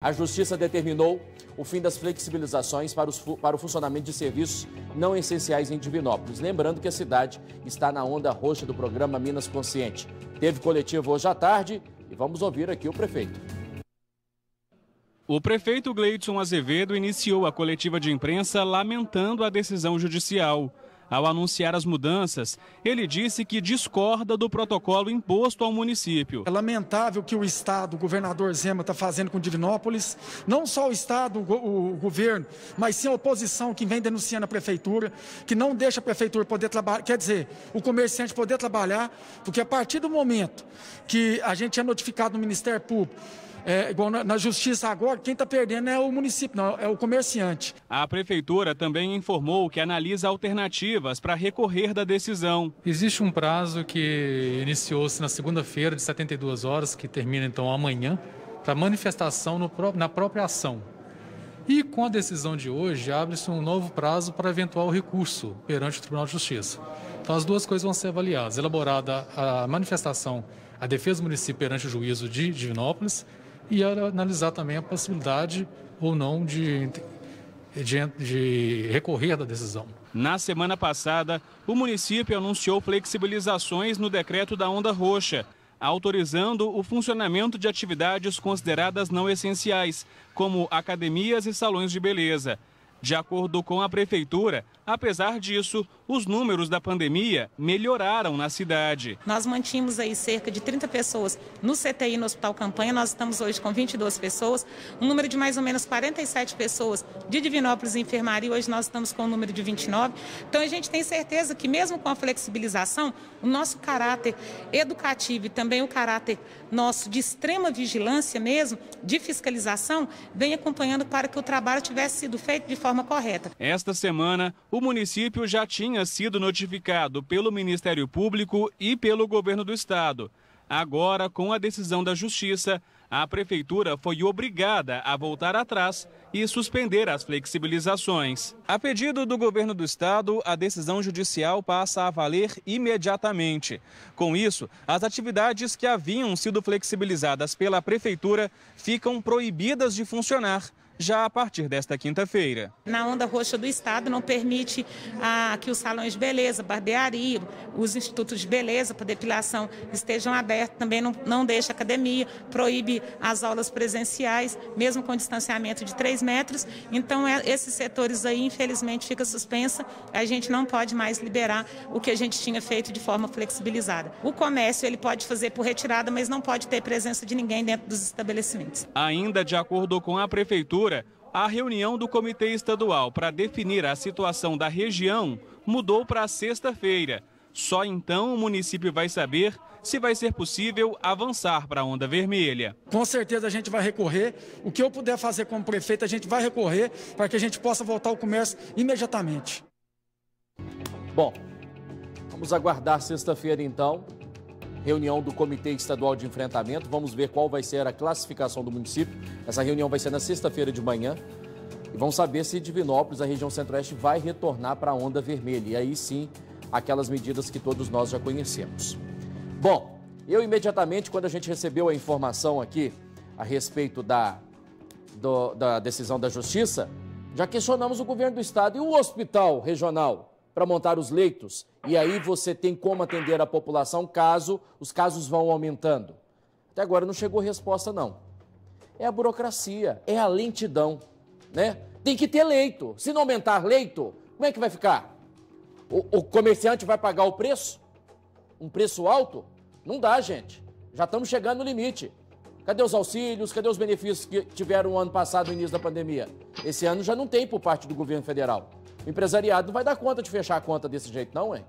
A Justiça determinou o fim das flexibilizações para, os, para, o funcionamento de serviços não essenciais em Divinópolis. Lembrando que a cidade está na onda roxa do programa Minas Consciente. Teve coletivo hoje à tarde e vamos ouvir aqui o prefeito. O prefeito Gleidson Azevedo iniciou a coletiva de imprensa lamentando a decisão judicial. Ao anunciar as mudanças, ele disse que discorda do protocolo imposto ao município. É lamentável que o Estado, o governador Zema, está fazendo com Divinópolis. Não só o Estado, o, o, governo, mas sim a oposição que vem denunciando a prefeitura, que não deixa a prefeitura poder trabalhar, quer dizer, o comerciante poder trabalhar, porque a partir do momento que a gente é notificado no Ministério Público, é, igual na, na, justiça agora, quem está perdendo é o município, não, é o comerciante. A prefeitura também informou que analisa alternativas para recorrer da decisão. Existe um prazo que iniciou-se na segunda-feira de 72 horas, que termina então amanhã, para manifestação no, na própria ação. E com a decisão de hoje, abre-se um novo prazo para eventual recurso perante o Tribunal de Justiça. Então, as duas coisas vão ser avaliadas: elaborada a manifestação, a defesa do município perante o juízo de Divinópolis e analisar também a possibilidade ou não de, de, de recorrer da decisão. Na semana passada, o município anunciou flexibilizações no decreto da Onda Roxa, autorizando o funcionamento de atividades consideradas não essenciais, como academias e salões de beleza. De acordo com a prefeitura, apesar disso, os números da pandemia melhoraram na cidade. Nós mantínhamos aí cerca de 30 pessoas no CTI no Hospital Campanha, nós estamos hoje com 22 pessoas, um número de mais ou menos 47 pessoas de Divinópolis e enfermaria, hoje nós estamos com um número de 29. Então a gente tem certeza que mesmo com a flexibilização, o nosso caráter educativo e também o caráter nosso de extrema vigilância mesmo, de fiscalização, vem acompanhando para que o trabalho tivesse sido feito de forma correta. Esta semana, o município já tinha sido notificado pelo Ministério Público e pelo governo do estado. Agora, com a decisão da Justiça, a prefeitura foi obrigada a voltar atrás e suspender as flexibilizações. A pedido do governo do estado, a decisão judicial passa a valer imediatamente. Com isso, as atividades que haviam sido flexibilizadas pela prefeitura ficam proibidas de funcionar já a partir desta quinta-feira. Na onda roxa do Estado não permite ah, que os salões de beleza, barbearia, os institutos de beleza para depilação estejam abertos, também não, não deixa academia, proíbe as aulas presenciais, mesmo com distanciamento de 3 metros. Então, é, esses setores aí, infelizmente, fica suspensa. A gente não pode mais liberar o que a gente tinha feito de forma flexibilizada. O comércio ele pode fazer por retirada, mas não pode ter presença de ninguém dentro dos estabelecimentos. Ainda de acordo com a prefeitura, a reunião do Comitê Estadual para definir a situação da região mudou para sexta-feira. Só então o município vai saber se vai ser possível avançar para a onda vermelha. Com certeza a gente vai recorrer. O que eu puder fazer como prefeito, a gente vai recorrer para que a gente possa voltar ao comércio imediatamente. Bom, vamos aguardar sexta-feira então reunião do Comitê Estadual de Enfrentamento. Vamos ver qual vai ser a classificação do município. Essa reunião vai ser na sexta-feira de manhã. E vamos saber se Divinópolis, a região centro-oeste, vai retornar para a onda vermelha. E aí sim, aquelas medidas que todos nós já conhecemos. Bom, eu imediatamente, quando a gente recebeu a informação aqui a respeito da, do, da decisão da Justiça, já questionamos o governo do Estado e o hospital regional para montar os leitos. E aí você tem como atender a população caso os casos vão aumentando. Até agora não chegou resposta, não. É a burocracia, é a lentidão, né? Tem que ter leito. Se não aumentar leito, como é que vai ficar? O, o comerciante vai pagar o preço? Um preço alto? Não dá, gente. Já estamos chegando no limite. Cadê os auxílios? Cadê os benefícios que tiveram no ano passado, no início da pandemia? Esse ano já não tem por parte do governo federal. O empresariado não vai dar conta de fechar a conta desse jeito, não, é?